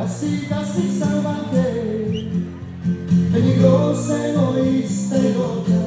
casi, casi salvaste, peligrosa, egoísta y loca.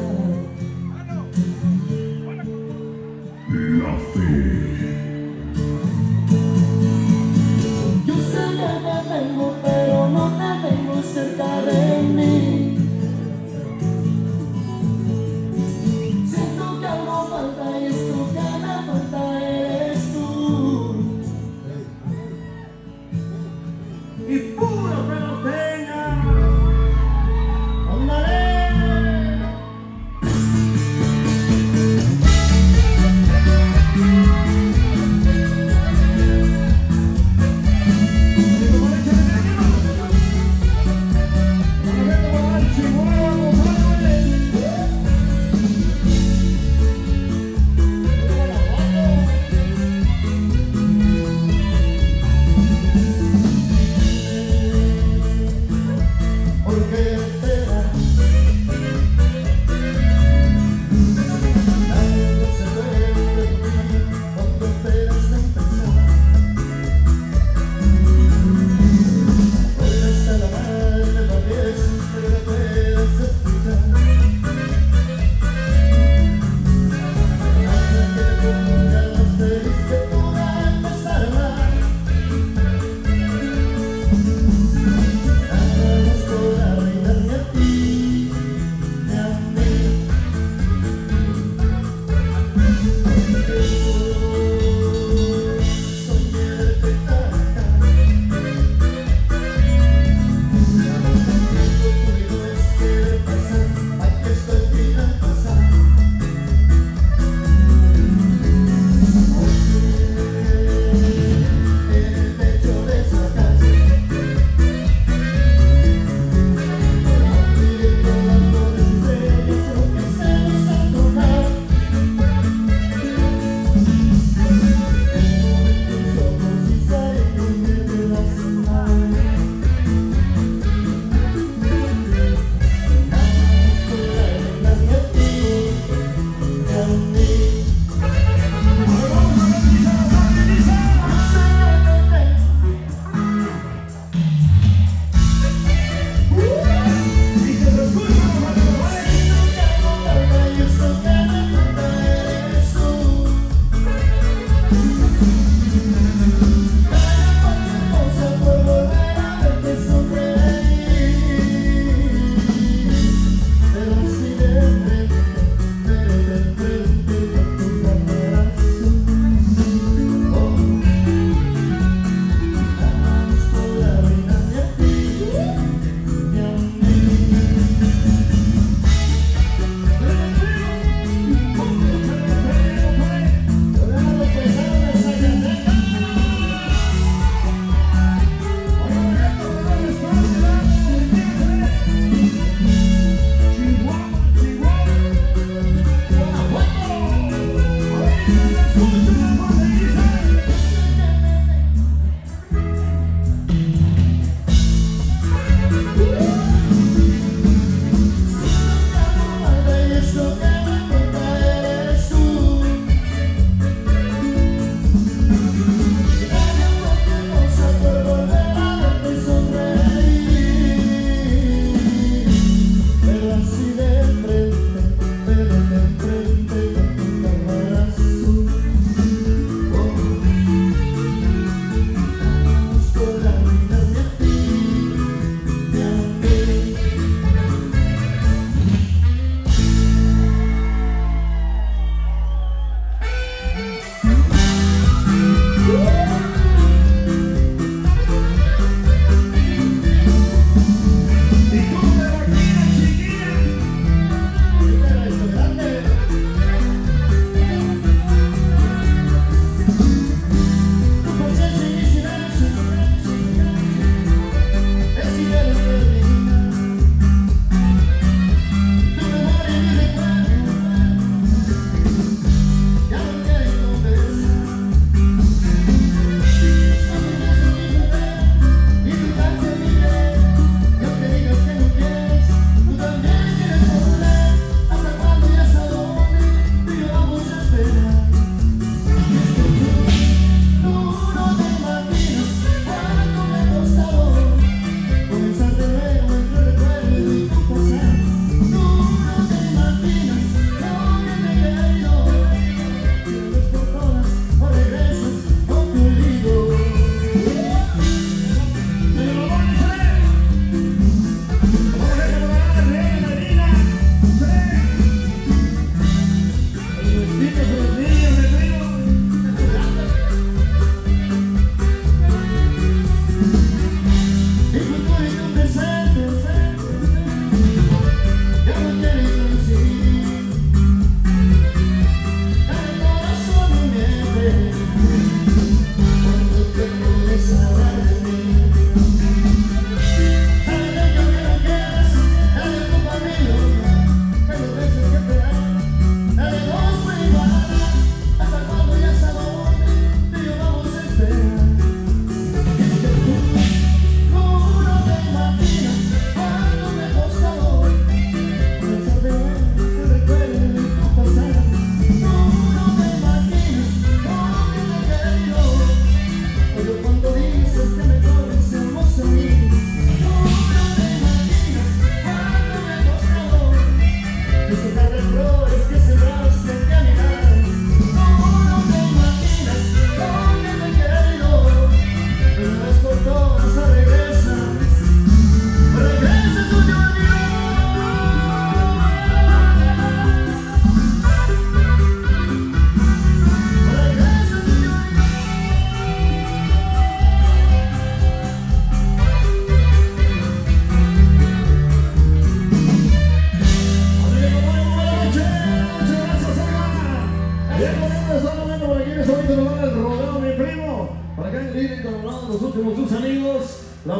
Come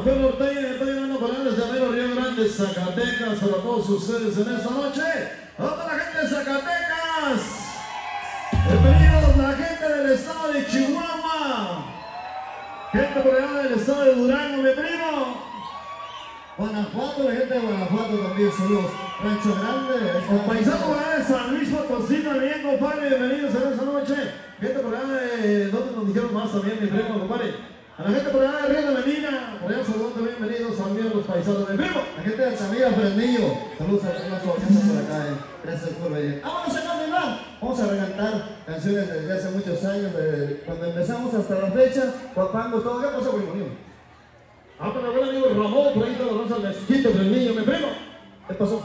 Fe Norteña, que está llegando para el Janeiro, Río Grande, Zacatecas, para todos ustedes en esta noche. ¿A toda la gente de Zacatecas? Bienvenidos la gente del estado de Chihuahua. Gente por allá del estado de Durango, mi primo. Guanajuato, la gente de Guanajuato también, saludos. Rancho Grande, El paisano por allá de San Luis Potosí también, compadre, bienvenidos en esta noche. Gente por allá de, ¿dónde nos dijeron más también, mi primo, compadre? A la gente por allá de Río de Medina, por allá saludos también, bienvenidos también los paisanos, mi primo. la gente de Camilla Fresnillo, saludos a todos los que están por acá, eh. gracias por venir. Vámonos a continuar, vamos a recantar canciones desde hace muchos años, desde cuando empezamos hasta la fecha, Guapango, todo, ¿qué pasó, primo? Dime. Ah, pero buen amigo Ramón, por ahí te lo niño, mi primo. ¿Qué pasó?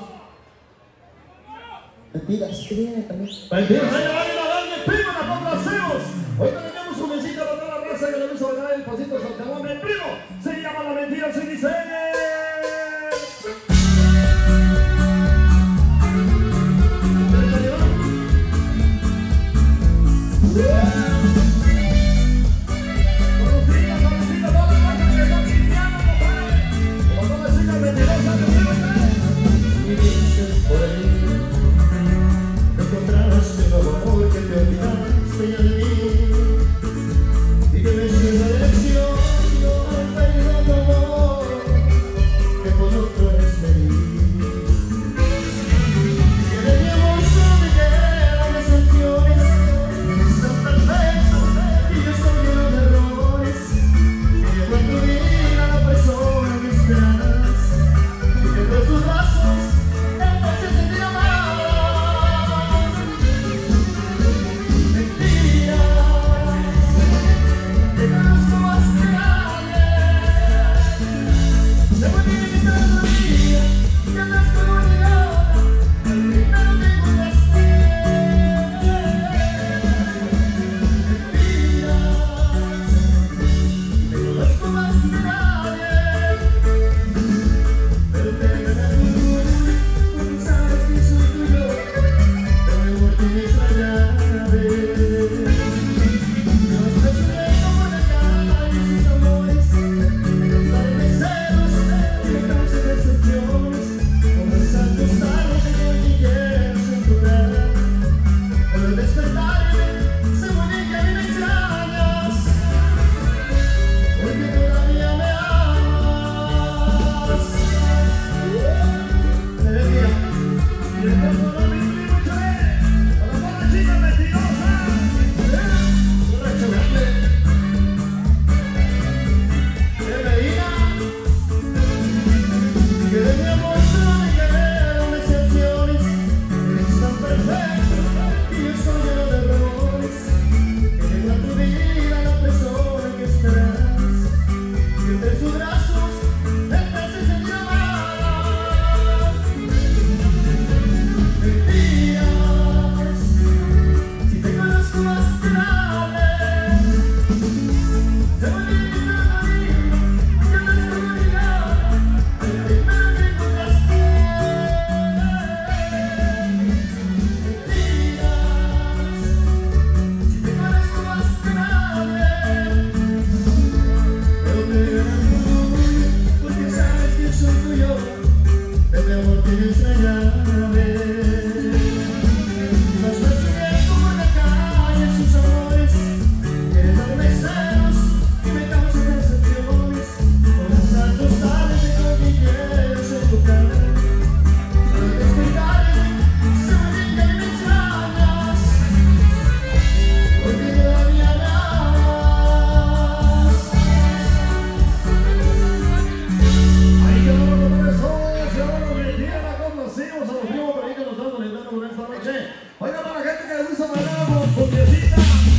Mentiras, ¿qué viene también? Mentira, se va a ir There's Oiga, para la gente que le gusta bailar con piecita.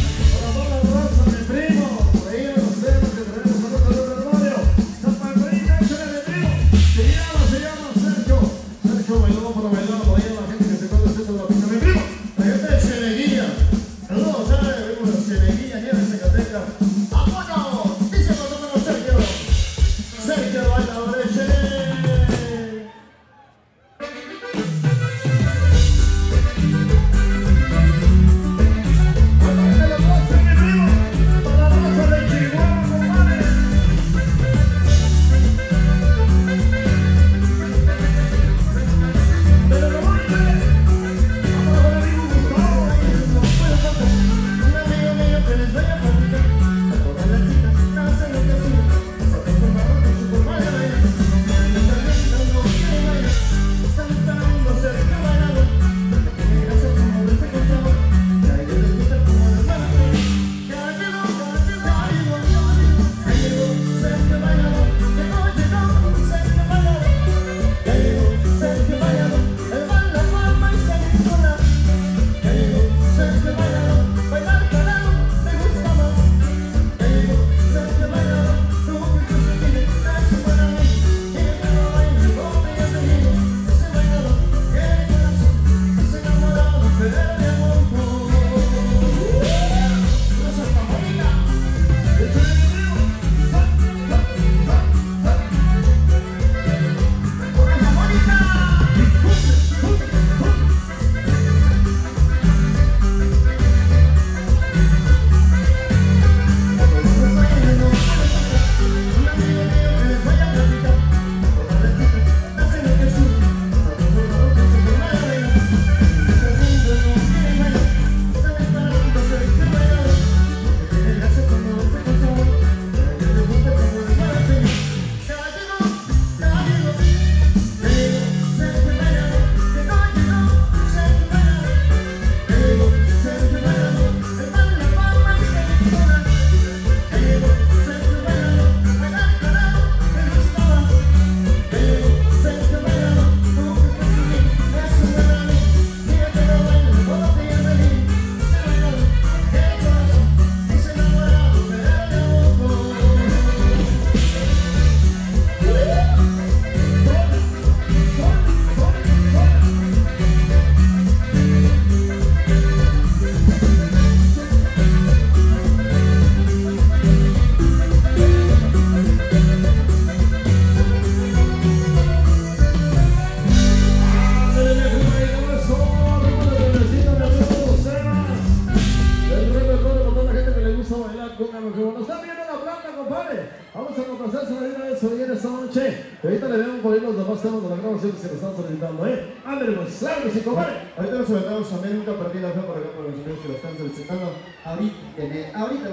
Zimbabue, avergonzarlos y comer. Ahorita los soldados también nunca perdí la fe, por ejemplo, los señores que lo están solicitando. Ahorita, ahorita.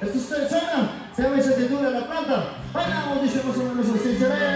Esto ustedes suena, se llama incertidumbre la planta. Bailamos, dice más o menos se ve.